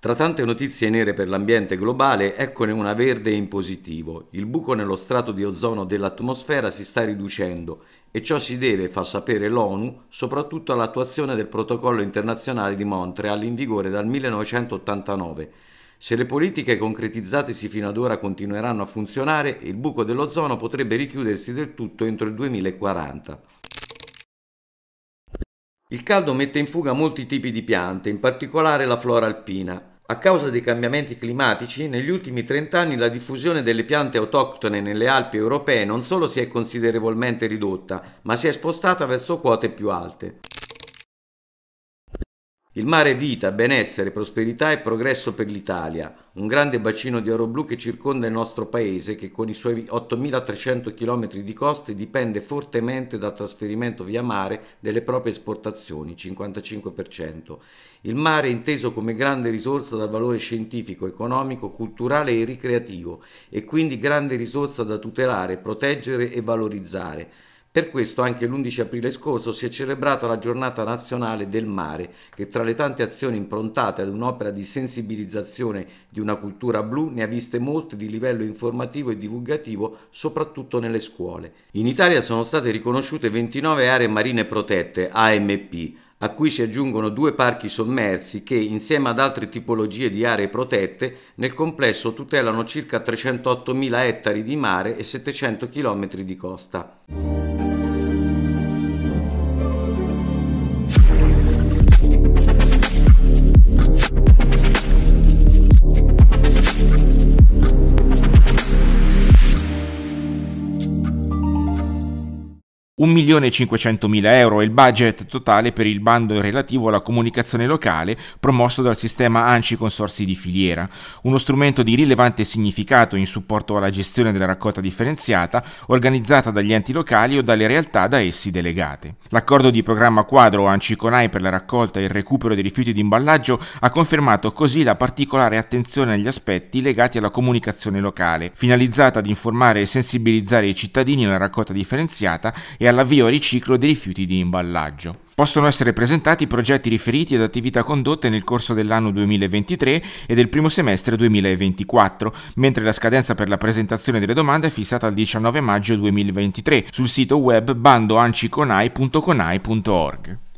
Tra tante notizie nere per l'ambiente globale, eccone una verde in positivo. Il buco nello strato di ozono dell'atmosfera si sta riducendo e ciò si deve, fa sapere l'ONU, soprattutto all'attuazione del protocollo internazionale di Montreal in vigore dal 1989. Se le politiche concretizzatesi fino ad ora continueranno a funzionare, il buco dell'ozono potrebbe richiudersi del tutto entro il 2040. Il caldo mette in fuga molti tipi di piante, in particolare la flora alpina. A causa dei cambiamenti climatici, negli ultimi 30 anni la diffusione delle piante autoctone nelle Alpi europee non solo si è considerevolmente ridotta, ma si è spostata verso quote più alte. Il mare è vita, benessere, prosperità e progresso per l'Italia, un grande bacino di oro blu che circonda il nostro paese che con i suoi 8.300 km di coste dipende fortemente dal trasferimento via mare delle proprie esportazioni, 55%. Il mare è inteso come grande risorsa dal valore scientifico, economico, culturale e ricreativo e quindi grande risorsa da tutelare, proteggere e valorizzare per questo anche l'11 aprile scorso si è celebrata la giornata nazionale del mare, che tra le tante azioni improntate ad un'opera di sensibilizzazione di una cultura blu ne ha viste molte di livello informativo e divulgativo, soprattutto nelle scuole. In Italia sono state riconosciute 29 aree marine protette, AMP, a cui si aggiungono due parchi sommersi che, insieme ad altre tipologie di aree protette, nel complesso tutelano circa 308.000 ettari di mare e 700 km di costa. 1.500.000 euro è il budget totale per il bando relativo alla comunicazione locale promosso dal sistema ANCI Consorsi di Filiera, uno strumento di rilevante significato in supporto alla gestione della raccolta differenziata organizzata dagli enti locali o dalle realtà da essi delegate. L'accordo di programma quadro ANCI-CONAI per la raccolta e il recupero dei rifiuti di imballaggio ha confermato così la particolare attenzione agli aspetti legati alla comunicazione locale, finalizzata ad informare e sensibilizzare i cittadini alla raccolta differenziata e all'avvio a riciclo dei rifiuti di imballaggio. Possono essere presentati progetti riferiti ad attività condotte nel corso dell'anno 2023 e del primo semestre 2024, mentre la scadenza per la presentazione delle domande è fissata al 19 maggio 2023 sul sito web bandoanciconai.conai.org.